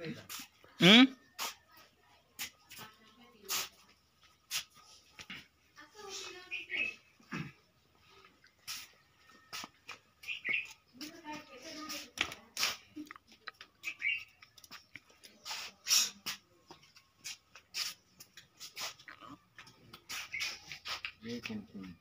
Hmm Very tempting.